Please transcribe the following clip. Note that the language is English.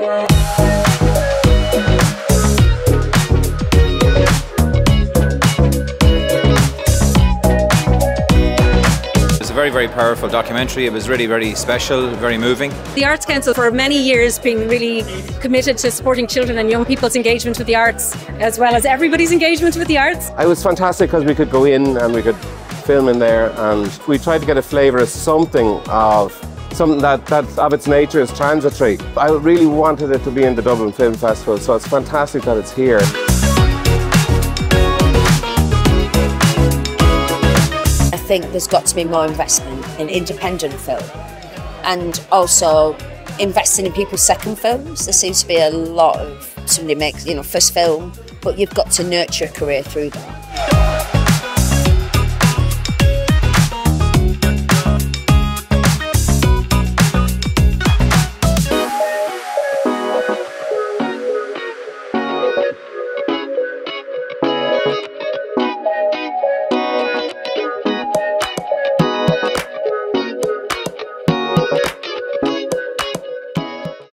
It's a very, very powerful documentary. It was really, very special, very moving. The Arts Council for many years been really committed to supporting children and young people's engagement with the arts as well as everybody's engagement with the arts. It was fantastic because we could go in and we could film in there and we tried to get a flavour of something of something that, that of its nature is transitory. I really wanted it to be in the Dublin Film Festival so it's fantastic that it's here. I think there's got to be more investment in independent film and also investing in people's second films. There seems to be a lot of somebody makes, you know, first film, but you've got to nurture a career through that.